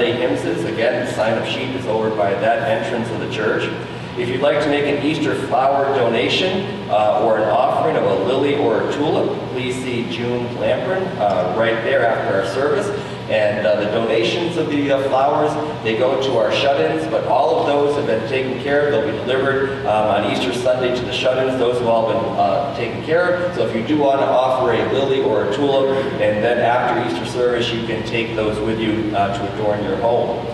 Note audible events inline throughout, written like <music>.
Sunday hymns again, the sign of sheep is over by that entrance of the church. If you'd like to make an Easter flower donation uh, or an offering of a lily or a tulip, please see June Lamprin uh, right there after our service. And uh, the donations of the uh, flowers, they go to our shut-ins, but all of those have been taken care of. They'll be delivered um, on Easter Sunday to the shut-ins. Those have all been uh, taken care of. So if you do want to offer a lily or a tulip, and then after Easter service, you can take those with you uh, to adorn your home.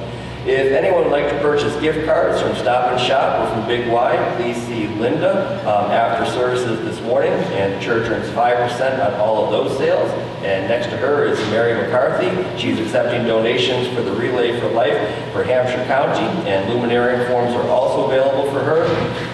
If anyone would like to purchase gift cards from Stop and Shop or from Big Y, please see Linda um, after services this morning, and the church earns 5% on all of those sales. And next to her is Mary McCarthy. She's accepting donations for the Relay for Life for Hampshire County, and luminaria forms are also available for her.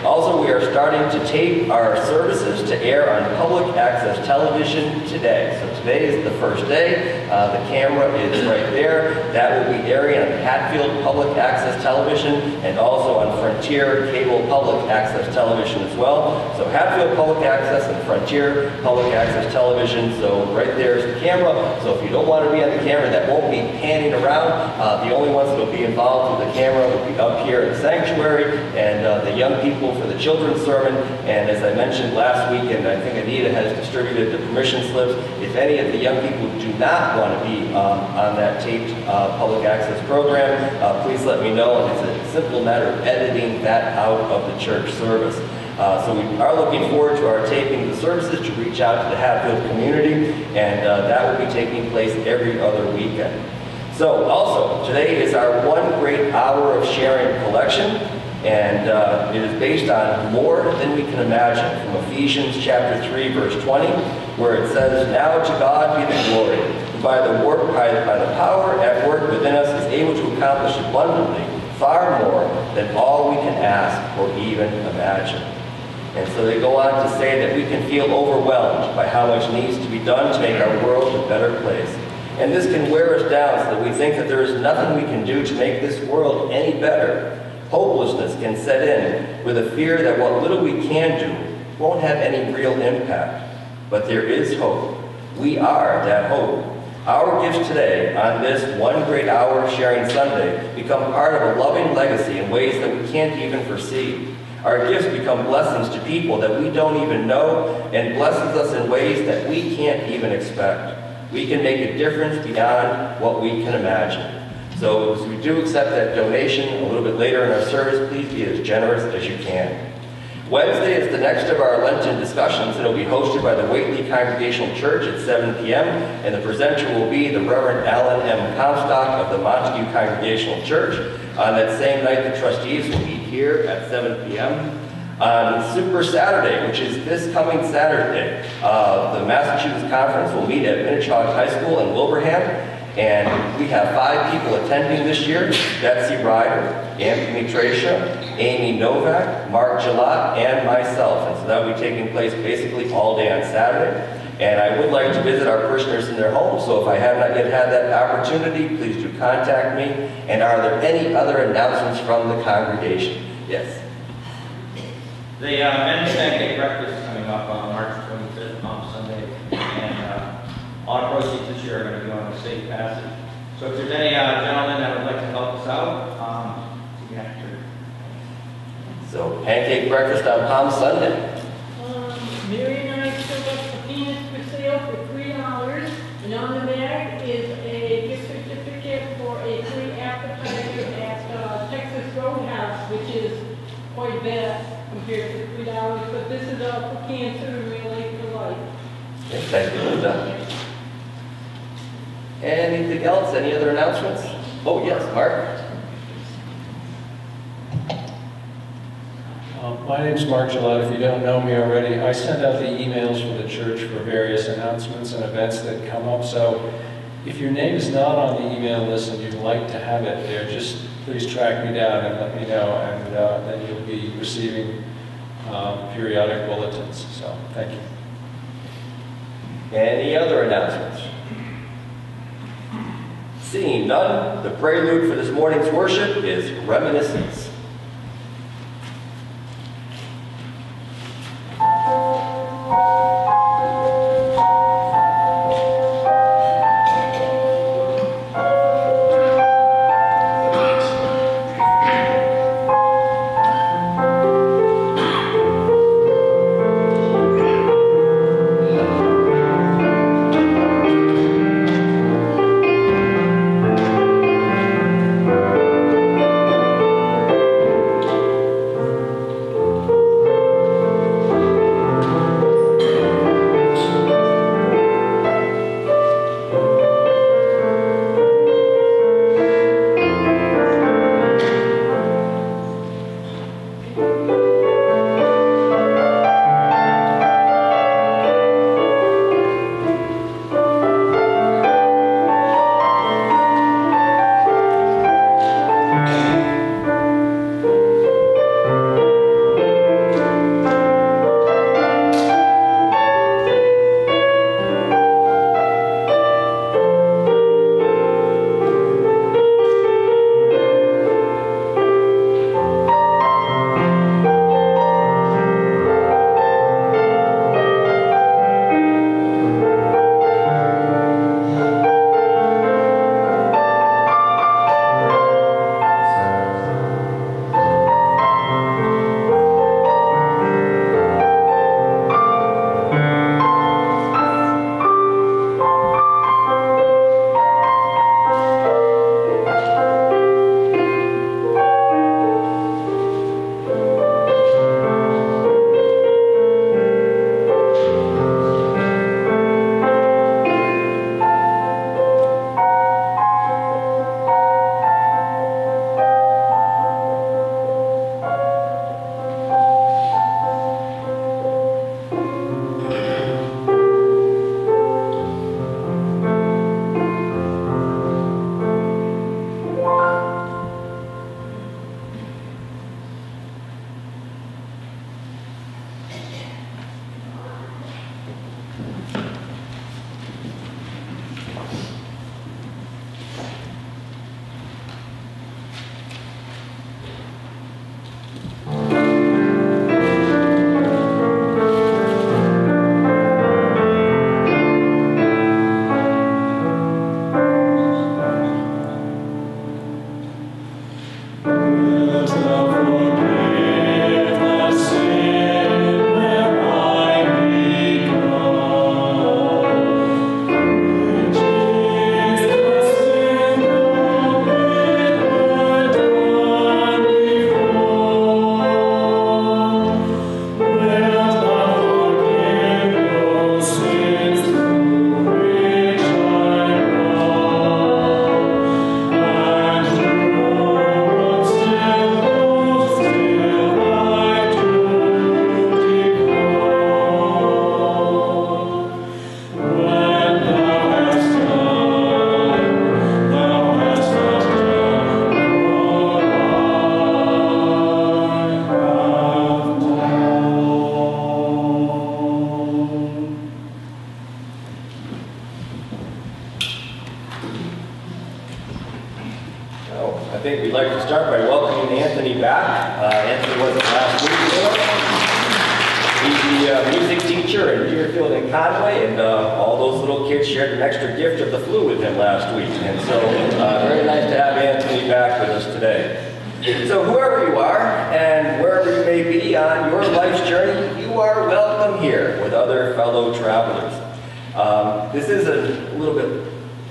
Also, we are starting to tape our services to air on public access television today. So today is the first day. Uh, the camera is right there. That will be airing on Hatfield Public Access Television and also on Frontier Cable Public Access Television as well. So Hatfield Public Access and Frontier Public Access Television. So right there's the camera. So if you don't want to be on the camera, that won't be panning around. Uh, the only ones that will be involved with the camera will be up here in the sanctuary and uh, the young people for the children's sermon. And as I mentioned last week, and I think Anita has distributed the permission slips, if any of the young people do not want to be um, on that taped uh, public access program, uh, please let me know. And it's a simple matter of editing that out of the church service. Uh, so we are looking forward to our taping the services to reach out to the Hatfield community, and uh, that will be taking place every other weekend. So also, today is our one great hour of sharing collection, and uh, it is based on more than we can imagine from Ephesians chapter 3, verse 20, where it says, Now to God be the glory, by the work, by, by the power at work within us is able to accomplish abundantly, far more than all we can ask or even imagine. And so they go on to say that we can feel overwhelmed by how much needs to be done to make our world a better place. And this can wear us down so that we think that there is nothing we can do to make this world any better. Hopelessness can set in with a fear that what little we can do won't have any real impact. But there is hope. We are that hope. Our gifts today on this one great hour of sharing Sunday become part of a loving legacy in ways that we can't even foresee. Our gifts become blessings to people that we don't even know and blesses us in ways that we can't even expect. We can make a difference beyond what we can imagine. So as we do accept that donation a little bit later in our service, please be as generous as you can. Wednesday is the next of our Lenten discussions. It'll be hosted by the Whately Congregational Church at 7 p.m. And the presenter will be the Reverend Alan M. Comstock of the Montague Congregational Church. On that same night, the trustees will meet here at 7 p.m. On Super Saturday, which is this coming Saturday, uh, the Massachusetts Conference will meet at Minnechaug High School in Wilbraham. And we have five people attending this year. Betsy Ryder, Anthony Tracia, Amy Novak, Mark Gillette, and myself. And so that will be taking place basically all day on Saturday. And I would like to visit our parishioners in their homes, so if I have not yet had that opportunity, please do contact me. And are there any other announcements from the congregation? Yes. The uh, men's pancake breakfast is coming up on March 25th, on Sunday, and uh, all proceeds this year are going to go on safe passage. So if there's any uh, gentlemen that would like to help us out, um, you can have your So pancake breakfast on Palm Sunday. Um, Mary and I took up the peanuts for sale for three dollars, and on the back is a gift certificate for a free appetizer at uh, Texas Roadhouse, which is quite bad compared to three dollars, but this is all for cancer and Relay for Life. Thank you, Linda. Anything else? Any other announcements? Oh, yes, Mark? Um, My is Mark Gillette. If you don't know me already, I send out the emails for the church for various announcements and events that come up. So if your name is not on the email list and you'd like to have it there, just please track me down and let me know, and uh, then you'll be receiving um, periodic bulletins. So, thank you. Any other announcements? Seeing none, the prelude for this morning's worship is reminiscence.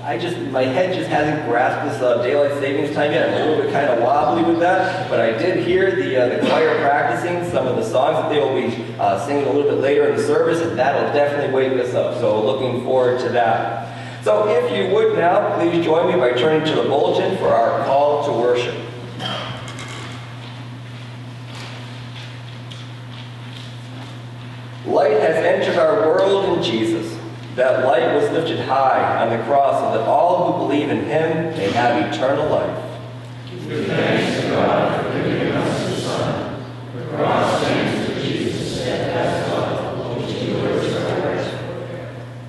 I just, my head just hasn't grasped this uh, daylight savings time yet. I'm a little bit kind of wobbly with that, but I did hear the, uh, the choir practicing some of the songs that they will be uh, singing a little bit later in the service, and that'll definitely wake us up. So looking forward to that. So if you would now, please join me by turning to the bulletin for our call to worship. Light has entered our world in Jesus. That light was lifted high on the cross so that all who believe in him may have eternal life. Give thanks to God for giving us Son. The cross stands for Jesus' steadfast love, which.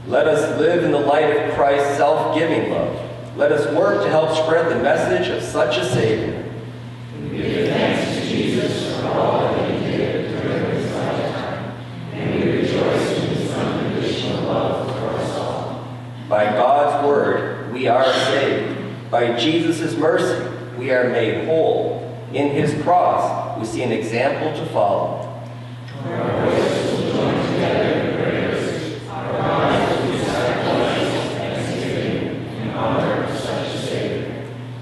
Let us live in the light of Christ's self-giving love. Let us work to help spread the message of such a Savior. We are saved. By Jesus' mercy, we are made whole. In his cross, we see an example to follow.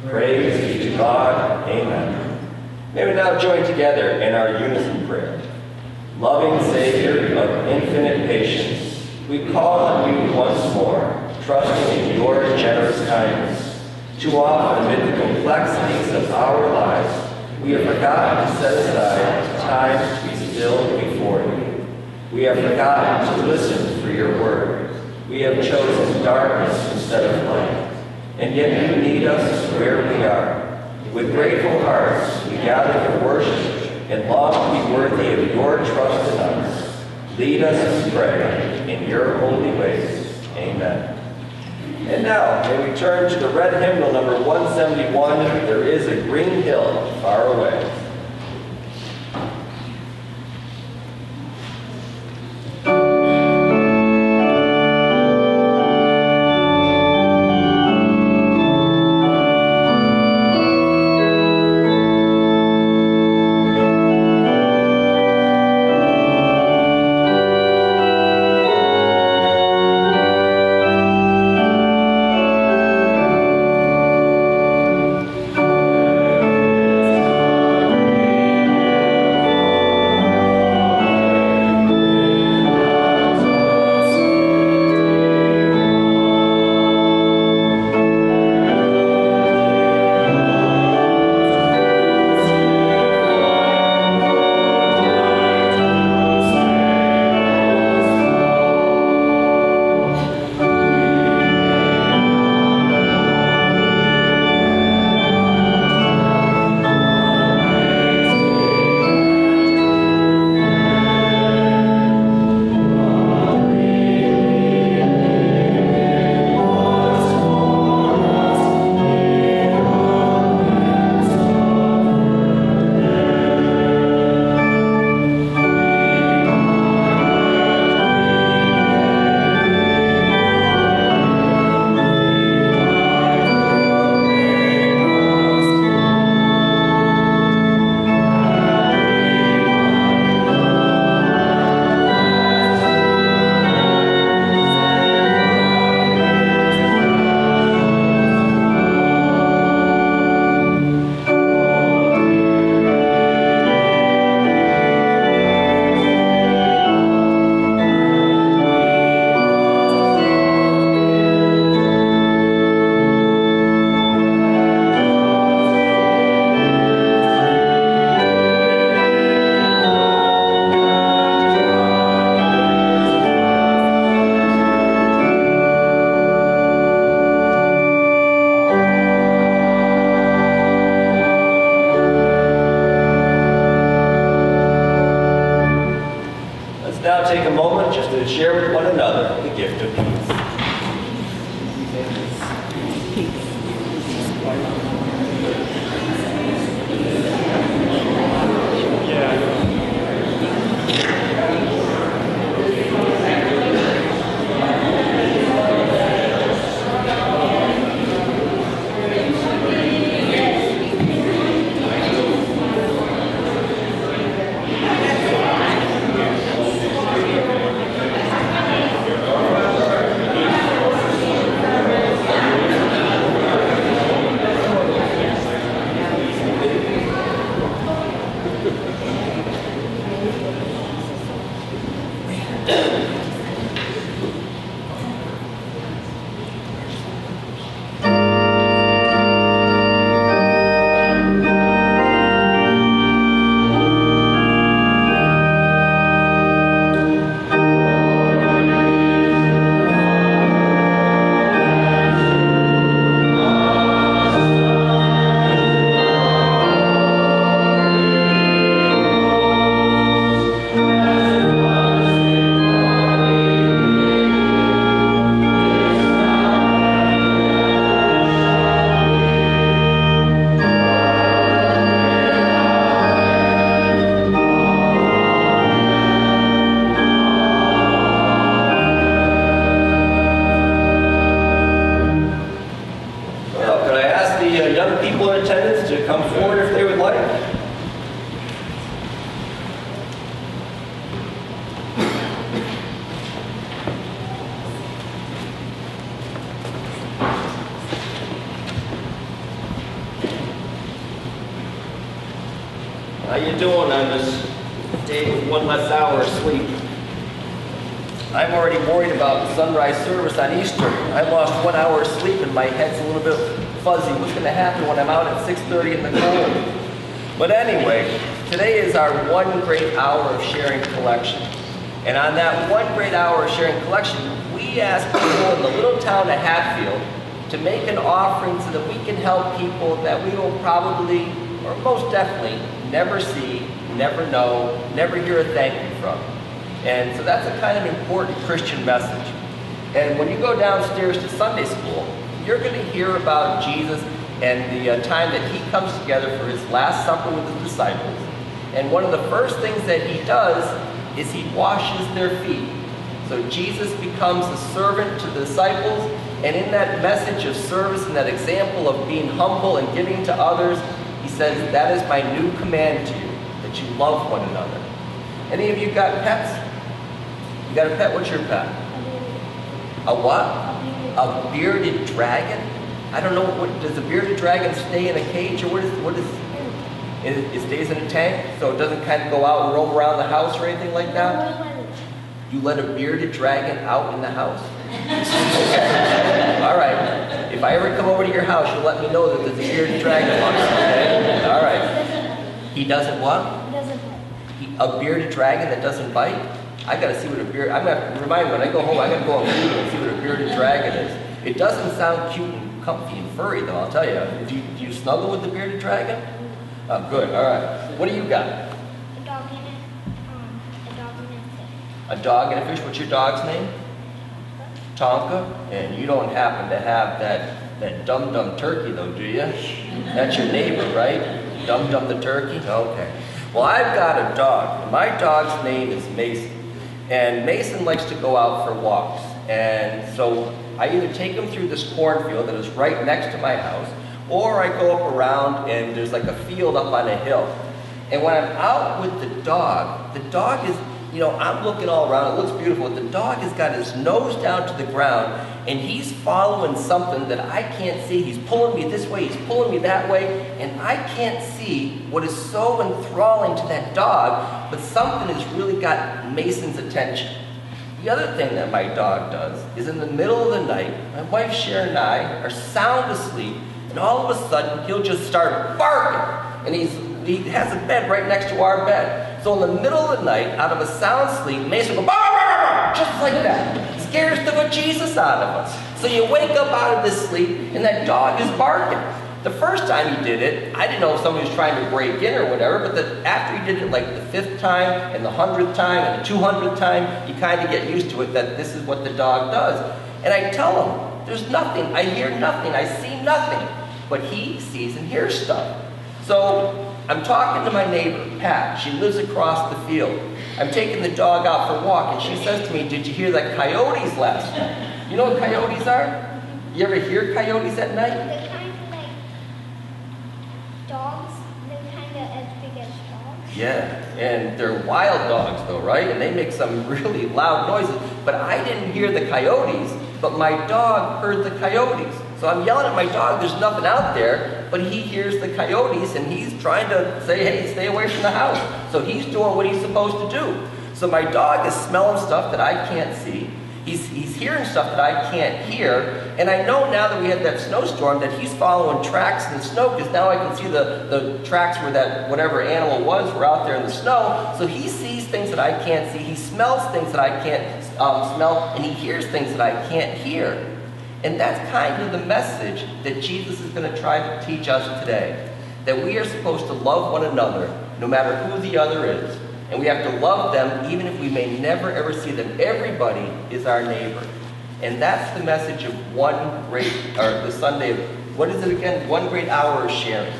Praise be to God. Amen. May we now join together in our unison prayer. Loving Savior of infinite patience, we call on you once more, trusting in your generous kindness. Too often, amid the complexities of our lives, we have forgotten to set aside time to be still before you. We have forgotten to listen for your word. We have chosen darkness instead of light. And yet you need us where we are. With grateful hearts, we gather for worship and long to be worthy of your trust in us. Lead us, we pray, in your holy ways. Amen. And now, may we turn to the red hymnal number 171, There is a Green Hill Far Away. People that we will probably, or most definitely, never see, never know, never hear a thank you from. And so that's a kind of important Christian message. And when you go downstairs to Sunday school, you're going to hear about Jesus and the uh, time that he comes together for his last supper with his disciples. And one of the first things that he does is he washes their feet. So Jesus becomes a servant to the disciples, and in that message of service and that example of being humble and giving to others, he says, That is my new command to you, that you love one another. Any of you got pets? You got a pet? What's your pet? A what? A bearded dragon? I don't know. What does a bearded dragon stay in a cage, or what is what is? It, it stays in a tank, so it doesn't kind of go out and roam around the house or anything like that. You let a bearded dragon out in the house? Okay. All right. If I ever come over to your house, you'll let me know that there's a bearded dragon us, okay? All right. He doesn't what? He, doesn't he, a bearded dragon that doesn't bite? I gotta see what a beard, I'm gonna, remind me, when I go home, I gotta go on Google and see what a bearded dragon is. It doesn't sound cute and comfy and furry though, I'll tell you. Do you, do you snuggle with the bearded dragon? Oh, good, all right. What do you got? A dog and a fish. What's your dog's name? Tonka. And you don't happen to have that, that dum dum turkey though, do you? That's your neighbor, right? Dum dum the turkey? Okay. Well, I've got a dog. My dog's name is Mason. And Mason likes to go out for walks. And so I either take him through this cornfield that is right next to my house, or I go up around and there's like a field up on a hill. And when I'm out with the dog, the dog is, you know, I'm looking all around, it looks beautiful. The dog has got his nose down to the ground and he's following something that I can't see. He's pulling me this way, he's pulling me that way, and I can't see what is so enthralling to that dog, but something has really got Mason's attention. The other thing that my dog does is in the middle of the night, my wife Sharon and I are sound asleep, and all of a sudden he'll just start barking. And he's he has a bed right next to our bed. So in the middle of the night, out of a sound sleep, Mason will go, "Bah, bah, bah, bah," just like that. Scares the bejesus out of us. So you wake up out of this sleep, and that dog is barking. The first time he did it, I didn't know if somebody was trying to break in or whatever, but the, after he did it like the fifth time, and the hundredth time, and the two hundredth time, you kind of get used to it that this is what the dog does. And I tell him, there's nothing, I hear nothing, I see nothing. But he sees and hears stuff. So I'm talking to my neighbor, Pat. She lives across the field. I'm taking the dog out for a walk, and she says to me, Did you hear that coyotes last night? You know what coyotes are? You ever hear coyotes at night? They're kind of like dogs. They're kind of as big as dogs. Yeah, and they're wild dogs though, right? And they make some <laughs> really loud noises. But I didn't hear the coyotes, but my dog heard the coyotes. So I'm yelling at my dog, there's nothing out there, but he hears the coyotes and he's trying to say, hey, stay away from the house. So he's doing what he's supposed to do. So my dog is smelling stuff that I can't see. He's, he's hearing stuff that I can't hear. And I know now that we had that snowstorm that he's following tracks in the snow because now I can see the, the tracks where that whatever animal was were out there in the snow. So he sees things that I can't see. He smells things that I can't um, smell. And he hears things that I can't hear. And that's kind of the message that Jesus is going to try to teach us today. That we are supposed to love one another no matter who the other is. And we have to love them even if we may never ever see them. Everybody is our neighbor. And that's the message of one great, or the Sunday, of, what is it again? One great hour of sharing.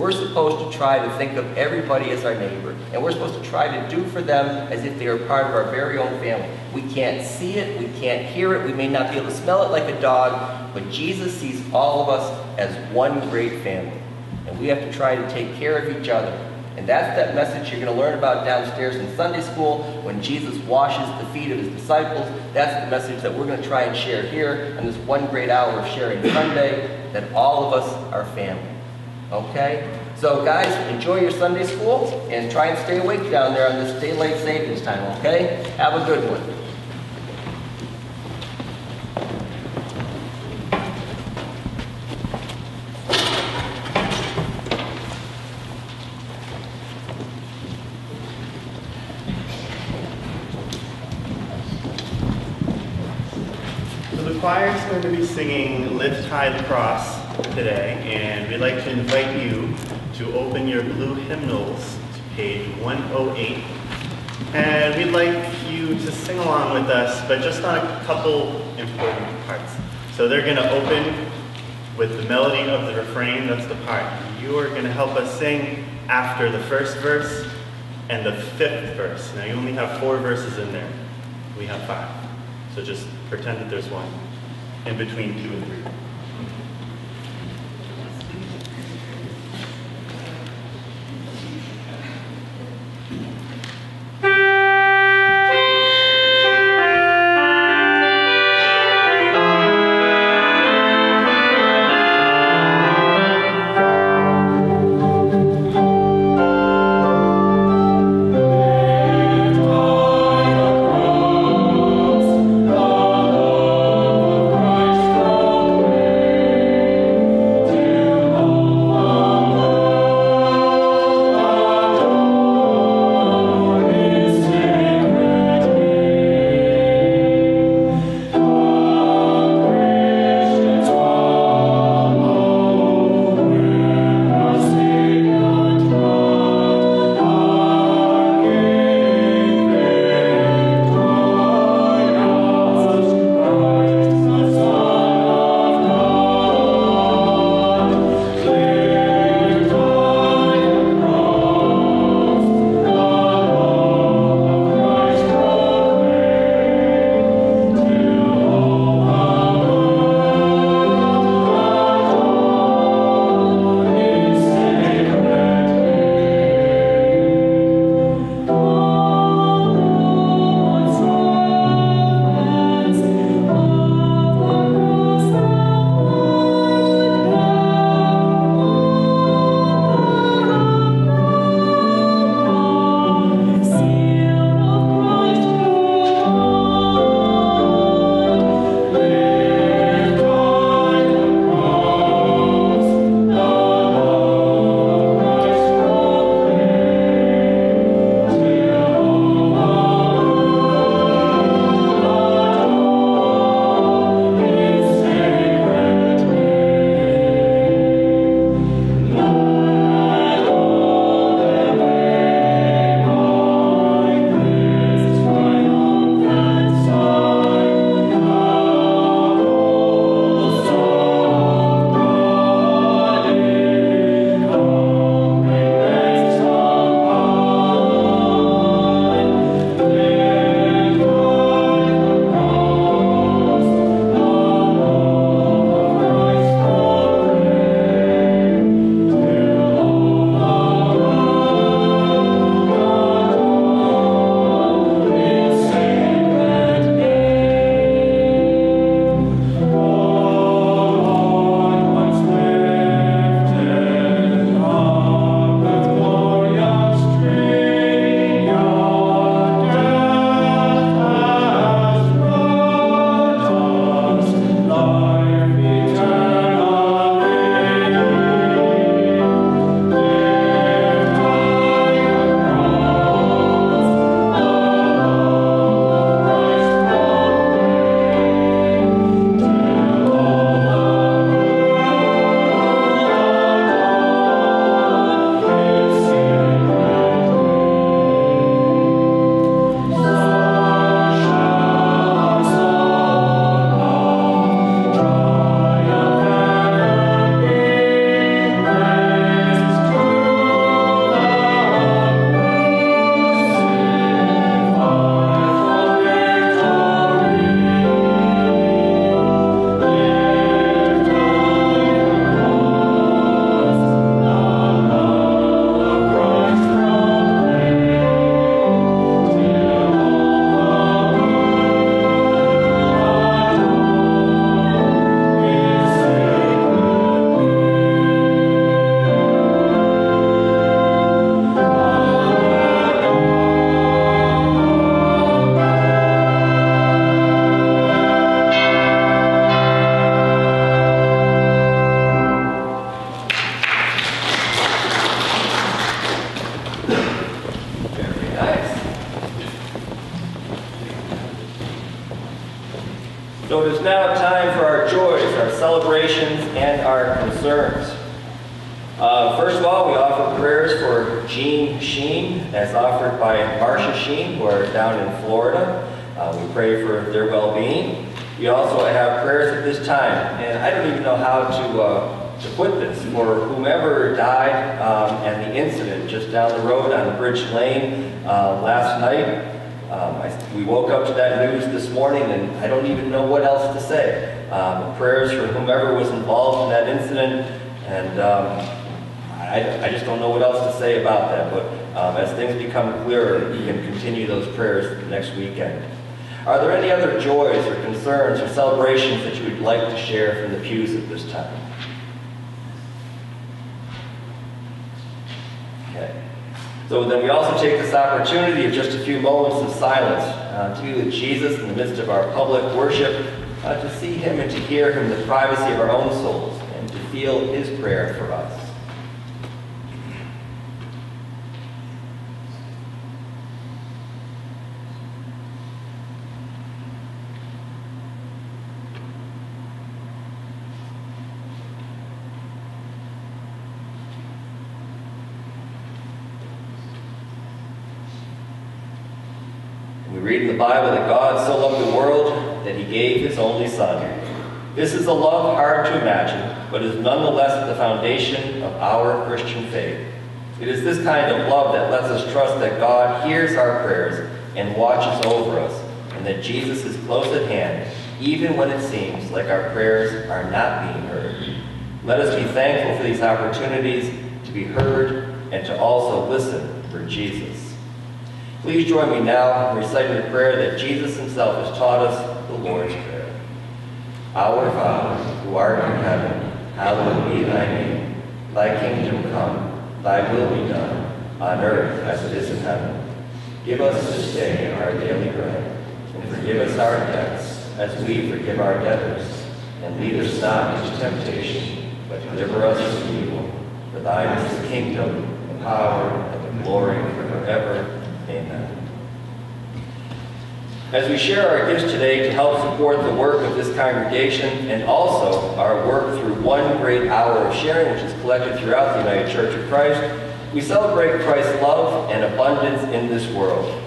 We're supposed to try to think of everybody as our neighbor. And we're supposed to try to do for them as if they are part of our very own family. We can't see it, we can't hear it, we may not be able to smell it like a dog, but Jesus sees all of us as one great family. And we have to try to take care of each other. And that's that message you're going to learn about downstairs in Sunday school when Jesus washes the feet of his disciples. That's the message that we're going to try and share here in this one great hour of sharing Sunday, that all of us are family. Okay? So guys, enjoy your Sunday school and try and stay awake down there on this daylight savings time, okay? Have a good one. So the choir is going to be singing Lift High the Cross today, and we'd like to invite you to open your blue hymnals to page 108. And we'd like you to sing along with us, but just on a couple important parts. So they're going to open with the melody of the refrain, that's the part. You are going to help us sing after the first verse and the fifth verse. Now you only have four verses in there. We have five. So just pretend that there's one in between two and three. Opportunity of just a few moments of silence uh, to be with Jesus in the midst of our public worship, uh, to see him and to hear him in the privacy of our own souls, and to feel his prayer for us. We read in the Bible that God so loved the world that he gave his only Son. This is a love hard to imagine, but is nonetheless the foundation of our Christian faith. It is this kind of love that lets us trust that God hears our prayers and watches over us, and that Jesus is close at hand, even when it seems like our prayers are not being heard. Let us be thankful for these opportunities to be heard and to also listen for Jesus. Please join me now in reciting the prayer that Jesus himself has taught us, the Lord's Prayer. Our Father, who art in heaven, hallowed be thy name. Thy kingdom come, thy will be done, on earth as it is in heaven. Give us this day our daily bread, and forgive us our debts, as we forgive our debtors. And lead us not into temptation, but deliver us from evil. For thine is the kingdom, the power, and the glory forever. Amen. As we share our gifts today to help support the work of this congregation and also our work through one great hour of sharing, which is collected throughout the United Church of Christ, we celebrate Christ's love and abundance in this world.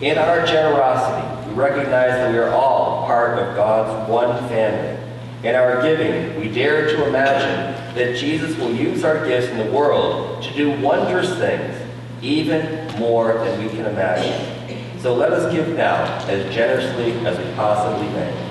In our generosity, we recognize that we are all part of God's one family. In our giving, we dare to imagine that Jesus will use our gifts in the world to do wondrous things, even more than we can imagine. So let us give now as generously as we possibly may.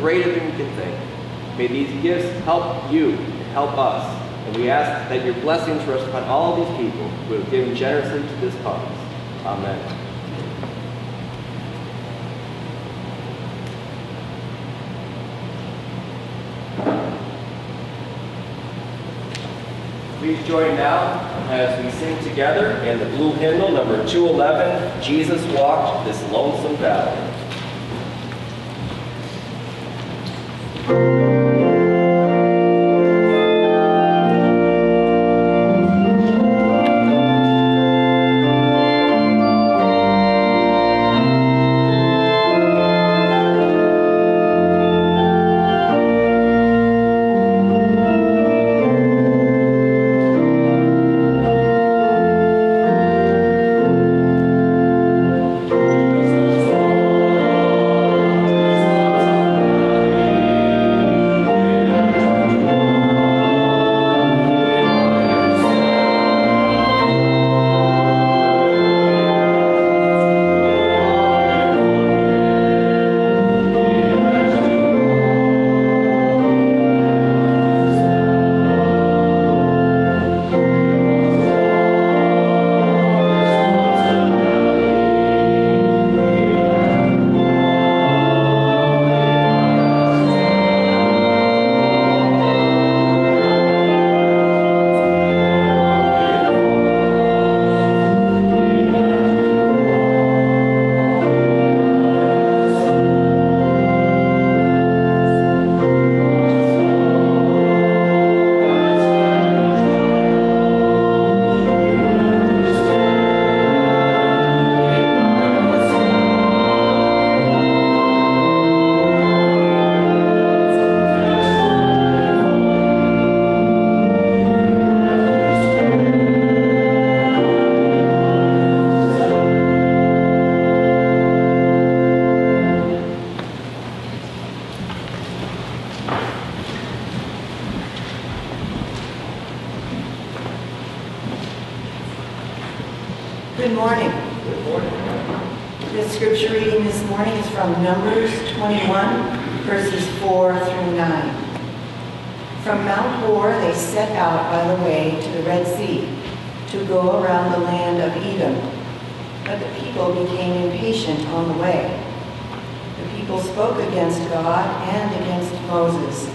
Greater than we can think. May these gifts help you and help us, and we ask that your blessings rest upon all these people who have given generously to this cause. Amen. Please join now as we sing together in the blue hymnal number 211, Jesus Walked This Lonesome Valley. Hor they set out by the way to the Red Sea to go around the land of Edom. But the people became impatient on the way. The people spoke against God and against Moses.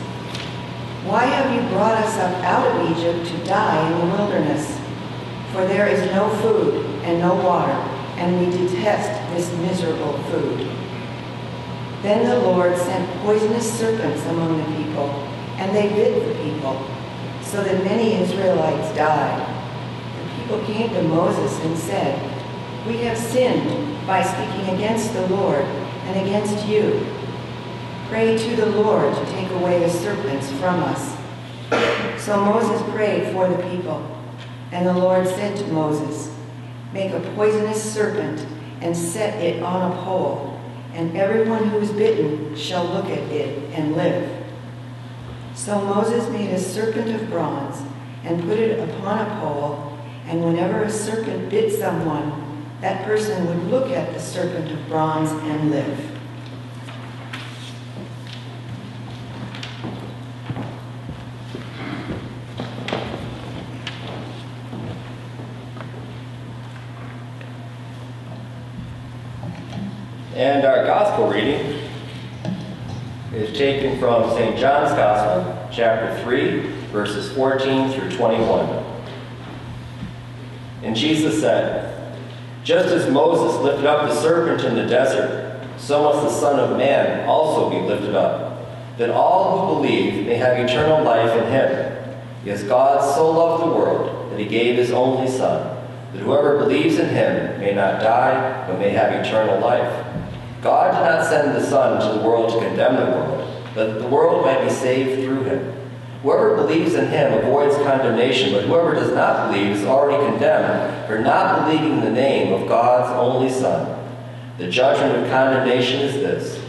Why have you brought us up out of Egypt to die in the wilderness? For there is no food and no water, and we detest this miserable food. Then the Lord sent poisonous serpents among the people, and they bit the people, so that many Israelites died. The people came to Moses and said, We have sinned by speaking against the Lord and against you. Pray to the Lord to take away the serpents from us. So Moses prayed for the people. And the Lord said to Moses, Make a poisonous serpent and set it on a pole, and everyone who is bitten shall look at it and live. So Moses made a serpent of bronze and put it upon a pole, and whenever a serpent bit someone, that person would look at the serpent of bronze and live. And our gospel reading is taken from St. John's Gospel, chapter 3, verses 14 through 21. And Jesus said, Just as Moses lifted up the serpent in the desert, so must the Son of Man also be lifted up, that all who believe may have eternal life in him. Because God so loved the world that he gave his only Son, that whoever believes in him may not die, but may have eternal life. God did not send the Son to the world to condemn the world, but that the world might be saved through him. Whoever believes in him avoids condemnation, but whoever does not believe is already condemned for not believing in the name of God's only Son. The judgment of condemnation is this.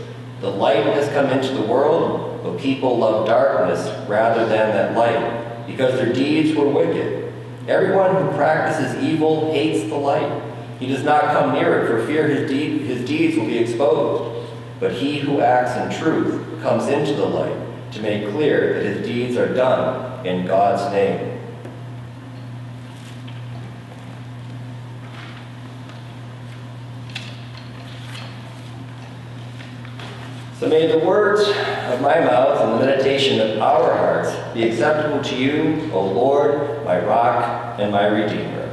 The light has come into the world, but people love darkness rather than that light, because their deeds were wicked. Everyone who practices evil hates the light. He does not come near it for fear his, deed, his deeds will be exposed. But he who acts in truth comes into the light to make clear that his deeds are done in God's name. So may the words of my mouth and the meditation of our hearts be acceptable to you, O Lord, my rock and my redeemer.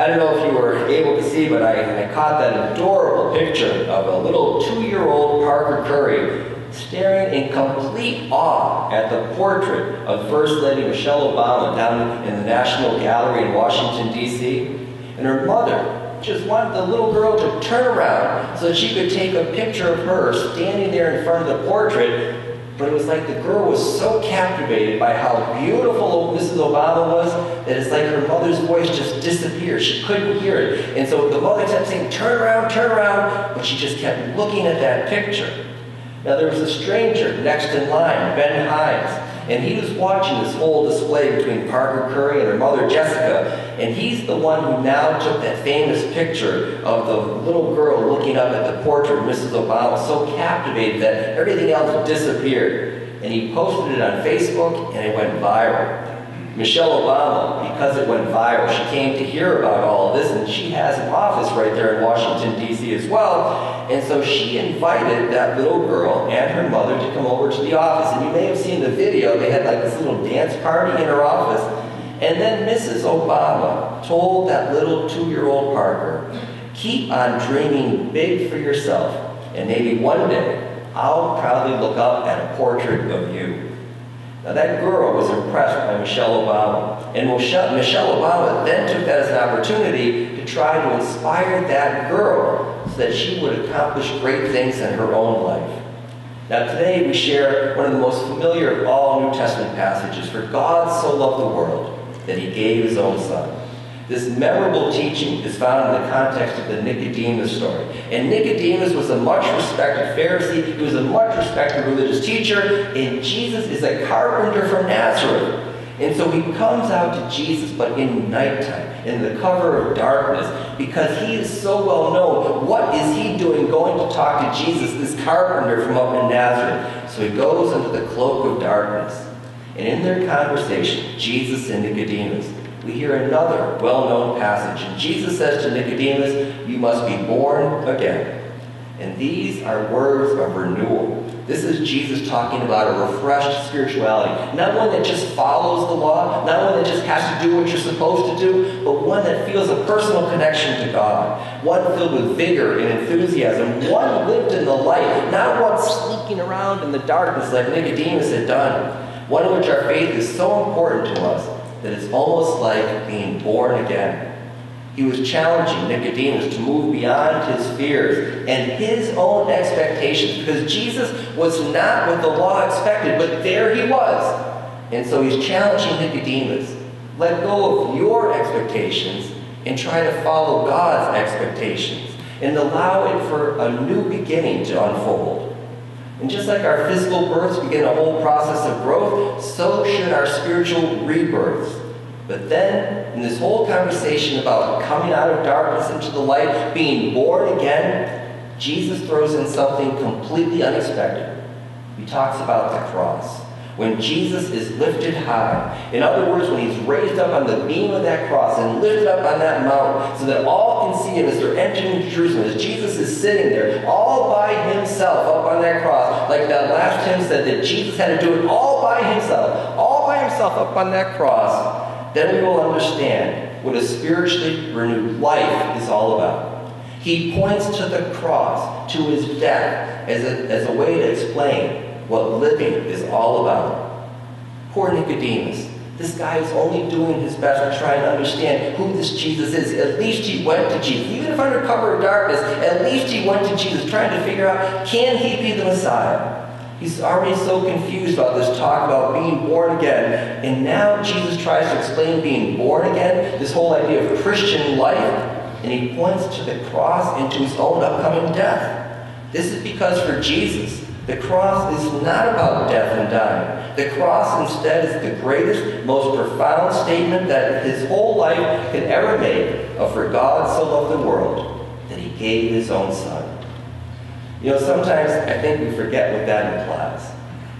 I don't know if you were able to see, but I, I caught that adorable picture of a little two-year-old Parker Curry staring in complete awe at the portrait of First Lady Michelle Obama down in the National Gallery in Washington, D.C. And her mother just wanted the little girl to turn around so she could take a picture of her standing there in front of the portrait. But it was like the girl was so captivated by how beautiful Mrs. Obama was that it's like her mother's voice just disappeared. She couldn't hear it. And so the mother kept saying, turn around, turn around, but she just kept looking at that picture. Now there was a stranger next in line, Ben Hines. And he was watching this whole display between Parker Curry and her mother Jessica, and he's the one who now took that famous picture of the little girl looking up at the portrait of Mrs. Obama, so captivated that everything else disappeared. And he posted it on Facebook, and it went viral. Michelle Obama, because it went viral, she came to hear about all of this, and she has an office right there in Washington, D.C. as well. And so she invited that little girl and her mother to come over to the office. And you may have seen the video, they had like this little dance party in her office. And then Mrs. Obama told that little two-year-old Parker, keep on dreaming big for yourself, and maybe one day I'll proudly look up at a portrait of you. Now that girl was impressed by Michelle Obama. And Michelle, Michelle Obama then took that as an opportunity to try to inspire that girl so that she would accomplish great things in her own life. Now today we share one of the most familiar of all New Testament passages. For God so loved the world that he gave his own son. This memorable teaching is found in the context of the Nicodemus story. And Nicodemus was a much respected Pharisee, he was a much respected religious teacher, and Jesus is a carpenter from Nazareth. And so he comes out to Jesus, but in nighttime, in the cover of darkness, because he is so well known. What is he doing going to talk to Jesus, this carpenter from up in Nazareth? So he goes under the cloak of darkness. And in their conversation, Jesus and Nicodemus, we hear another well-known passage. And Jesus says to Nicodemus, you must be born again. And these are words of renewal. This is Jesus talking about a refreshed spirituality. Not one that just follows the law, not one that just has to do what you're supposed to do, but one that feels a personal connection to God. One filled with vigor and enthusiasm. One lived in the light, not one sneaking around in the darkness like Nicodemus had done. One in which our faith is so important to us that it's almost like being born again. He was challenging Nicodemus to move beyond his fears and his own expectations because Jesus was not what the law expected, but there he was. And so he's challenging Nicodemus let go of your expectations and try to follow God's expectations and allow it for a new beginning to unfold. And just like our physical births begin a whole process of growth, so should our spiritual rebirths. But then, in this whole conversation about coming out of darkness into the light, being born again, Jesus throws in something completely unexpected. He talks about the cross. When Jesus is lifted high, in other words, when he's raised up on the beam of that cross and lifted up on that mountain so that all can see him as they're entering Jerusalem, as Jesus is sitting there all by himself up on that cross, like that last hymn said that Jesus had to do it all by himself, all by himself up on that cross, then we will understand what a spiritually renewed life is all about. He points to the cross, to his death, as a, as a way to explain what living is all about. Poor Nicodemus. This guy is only doing his best to try and understand who this Jesus is. At least he went to Jesus. Even if under cover of darkness, at least he went to Jesus, trying to figure out, can he be the Messiah? He's already so confused about this talk about being born again. And now Jesus tries to explain being born again, this whole idea of Christian life, and he points to the cross and to his own upcoming death. This is because for Jesus, The cross is not about death and dying. The cross instead is the greatest, most profound statement that his whole life could ever make of for God so loved the world that he gave his own son. You know, sometimes I think we forget what that implies.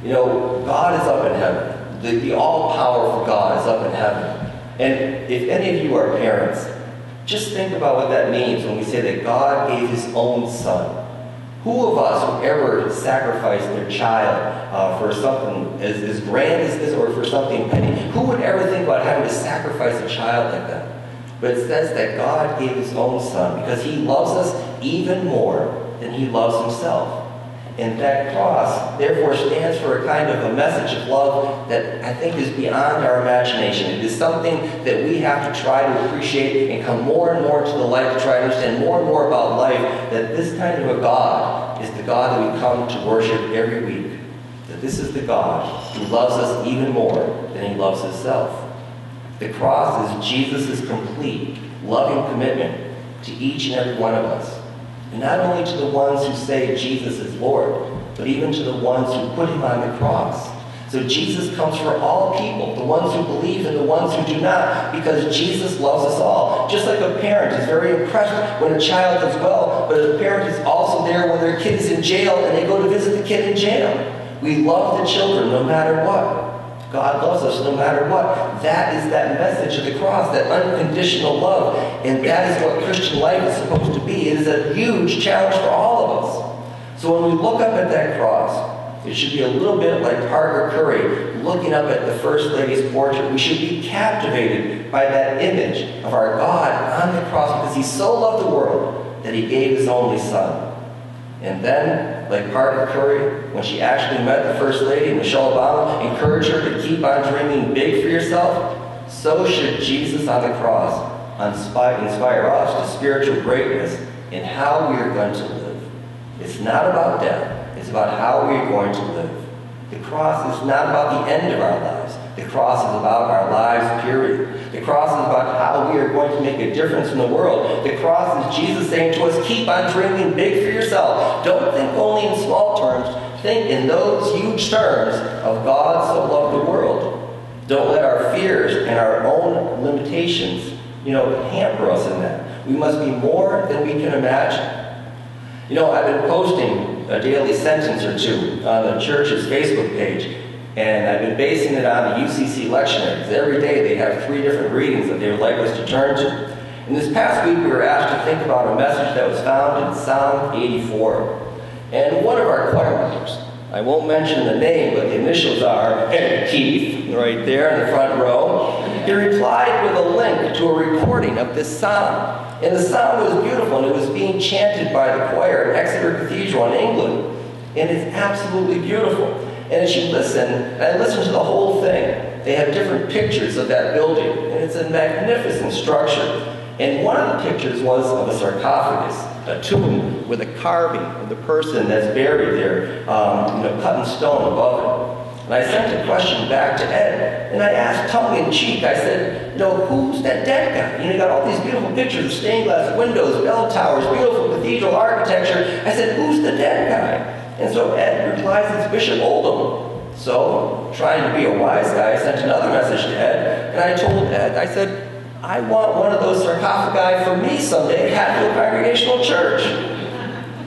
You know, God is up in heaven. The, the all-powerful God is up in heaven. And if any of you are parents, just think about what that means when we say that God gave his own son. Who of us would ever sacrifice their child uh, for something as, as grand as this or for something petty? Who would ever think about having to sacrifice a child like that? But it says that God gave his own son because he loves us even more than he loves himself. And that cross, therefore, stands for a kind of a message of love that I think is beyond our imagination. It is something that we have to try to appreciate and come more and more to the light to try to understand more and more about life. That this kind of a God is the God that we come to worship every week. That this is the God who loves us even more than he loves himself. The cross is Jesus' complete, loving commitment to each and every one of us. And not only to the ones who say Jesus is Lord, but even to the ones who put him on the cross. So Jesus comes for all people, the ones who believe and the ones who do not, because Jesus loves us all. Just like a parent is very impressed when a child does well, but a parent is also there when their kid is in jail and they go to visit the kid in jail. We love the children no matter what. God loves us no matter what. That is that message of the cross, that unconditional love. And that is what Christian life is supposed to be. It is a huge challenge for all of us. So when we look up at that cross, it should be a little bit like Parker Curry looking up at the First Lady's portrait. We should be captivated by that image of our God on the cross because he so loved the world that he gave his only son. And then, like Parker Curry, when she actually met the First Lady, Michelle Obama, encouraged her to keep on dreaming big for yourself, so should Jesus on the cross inspire us to spiritual greatness in how we are going to live. It's not about death, it's about how we are going to live. The cross is not about the end of our lives. The cross is about our lives, period. The cross is about how we are going to make a difference in the world. The cross is Jesus saying to us, keep on dreaming big for yourself. Don't think only in small terms. Think in those huge terms of God so loved the world. Don't let our fears and our own limitations, you know, hamper us in that. We must be more than we can imagine. You know, I've been posting a daily sentence or two on the church's Facebook page. And I've been basing it on the UCC lectionaries. Every day they have three different readings that they would like us to turn to. And this past week we were asked to think about a message that was found in Psalm 84. And one of our choir members, I won't mention the name, but the initials are Keith, right there in the front row. He replied with a link to a recording of this psalm. And the psalm was beautiful, and it was being chanted by the choir at Exeter Cathedral in England. And it's absolutely beautiful. And as you listen, I listened to the whole thing. They have different pictures of that building, and it's a magnificent structure. And one of the pictures was of a sarcophagus, a tomb with a carving of the person that's buried there, um, you know, cut in stone above it. And I sent a question back to Ed, and I asked tongue in cheek, I said, know, who's that dead guy? You know, you got all these beautiful pictures of stained glass windows, bell towers, beautiful cathedral architecture. I said, who's the dead guy? And so Ed replies, it's Bishop Oldham. So, trying to be a wise guy, I sent another message to Ed, and I told Ed, I said, I want one of those sarcophagi for me someday at Hatfield Congregational Church.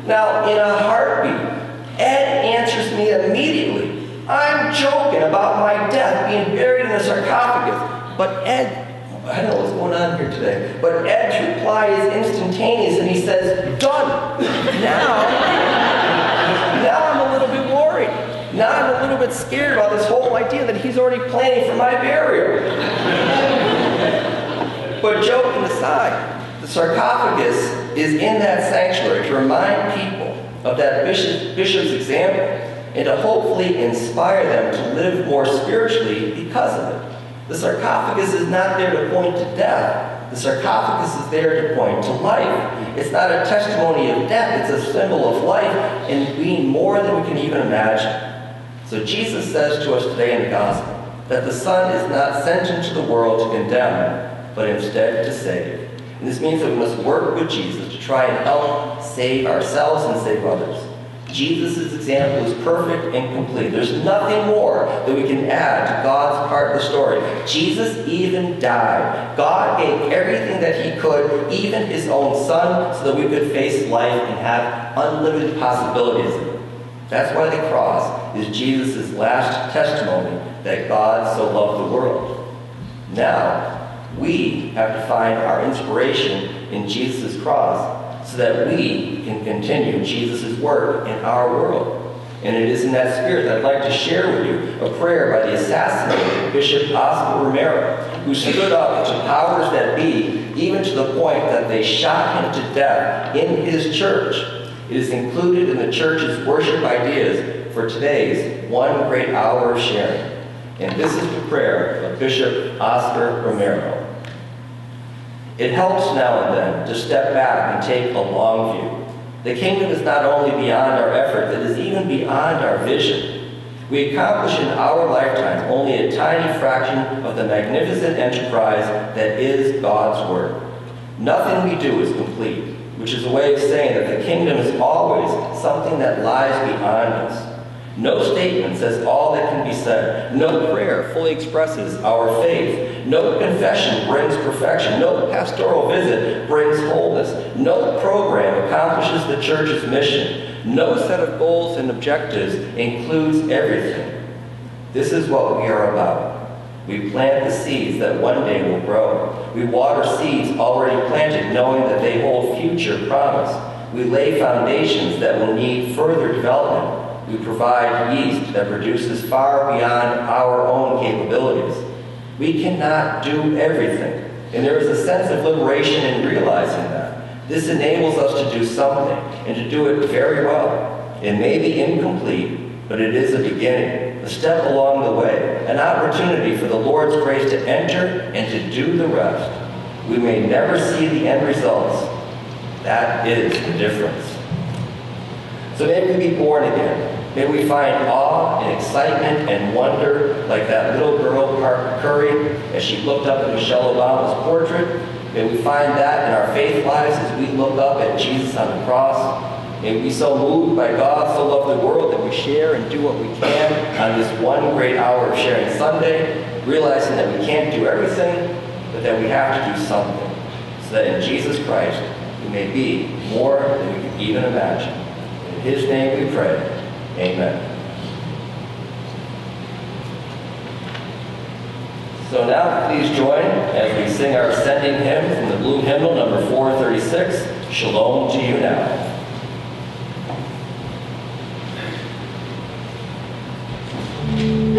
Now, in a heartbeat, Ed answers me immediately. I'm joking about my death being buried in a sarcophagus. But Ed, I don't know what's going on here today, but Ed's reply is instantaneous and he says, done. Now, now <laughs> I'm a little bit worried. Now I'm a little bit scared about this whole idea that he's already planning for my burial. but joking aside, the sarcophagus is in that sanctuary to remind people of that bishop, bishop's example and to hopefully inspire them to live more spiritually because of it. The sarcophagus is not there to point to death. The sarcophagus is there to point to life. It's not a testimony of death, it's a symbol of life and being more than we can even imagine. So Jesus says to us today in the gospel that the Son is not sent into the world to condemn, but instead to save. And this means that we must work with Jesus to try and help save ourselves and save others. Jesus' example is perfect and complete. There's nothing more that we can add to God's part of the story. Jesus even died. God gave everything that he could, even his own son, so that we could face life and have unlimited possibilities. That's why the cross is Jesus' last testimony that God so loved the world. Now, we have to find our inspiration in Jesus' cross so that we can continue Jesus' work in our world. And it is in that spirit that I'd like to share with you a prayer by the assassinated Bishop Oscar Romero, who stood up to powers that be, even to the point that they shot him to death in his church. It is included in the church's worship ideas for today's one great hour of sharing. And this is the prayer of Bishop Oscar Romero. It helps now and then to step back and take a long view. The kingdom is not only beyond our effort, it is even beyond our vision. We accomplish in our lifetime only a tiny fraction of the magnificent enterprise that is God's work. Nothing we do is complete, which is a way of saying that the kingdom is always something that lies beyond us. No statement says all that can be said. No prayer fully expresses our faith. No confession brings perfection. No pastoral visit brings wholeness. No program accomplishes the church's mission. No set of goals and objectives includes everything. This is what we are about. We plant the seeds that one day will grow. We water seeds already planted, knowing that they hold future promise. We lay foundations that will need further development. We provide yeast that produces far beyond our own capabilities. We cannot do everything, and there is a sense of liberation in realizing that. This enables us to do something, and to do it very well. It may be incomplete, but it is a beginning, a step along the way, an opportunity for the Lord's grace to enter and to do the rest. We may never see the end results. That is the difference. So may we be born again. May we find awe and excitement and wonder like that little girl, Parker Curry, as she looked up at Michelle Obama's portrait. May we find that in our faith lives as we look up at Jesus on the cross. May we so moved by God, so love the world, that we share and do what we can on this one great hour of sharing Sunday, realizing that we can't do everything, but that we have to do something, so that in Jesus Christ we may be more than we can even imagine. In his name we pray. Amen. So now please join as we sing our ascending hymn from the blue hymnal number 436, Shalom to you now. We've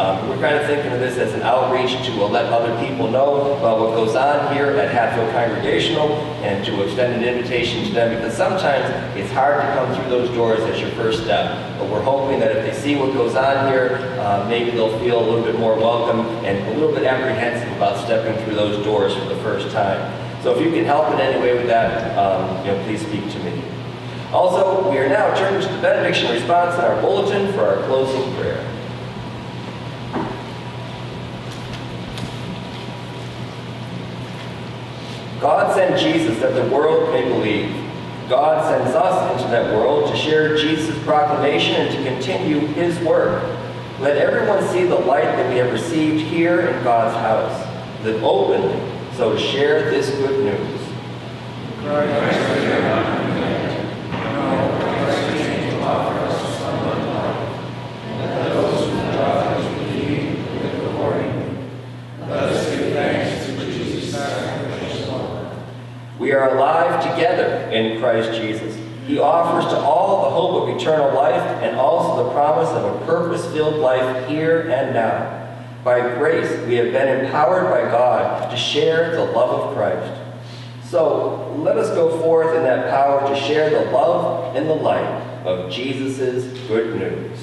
Um, we're kind of thinking of this as an outreach to uh, let other people know about what goes on here at Hatfield Congregational and to extend an invitation to them because sometimes it's hard to come through those doors as your first step. But we're hoping that if they see what goes on here, uh, maybe they'll feel a little bit more welcome and a little bit apprehensive about stepping through those doors for the first time. So if you can help in any way with that, um, you know, please speak to me. Also, we are now turning to the benediction response in our bulletin for our closing prayer. God sent Jesus that the world may believe. God sends us into that world to share Jesus' proclamation and to continue his work. Let everyone see the light that we have received here in God's house. Live openly so to share this good news. We are alive together in Christ Jesus. He offers to all the hope of eternal life and also the promise of a purpose-filled life here and now. By grace, we have been empowered by God to share the love of Christ. So let us go forth in that power to share the love and the light of Jesus' good news.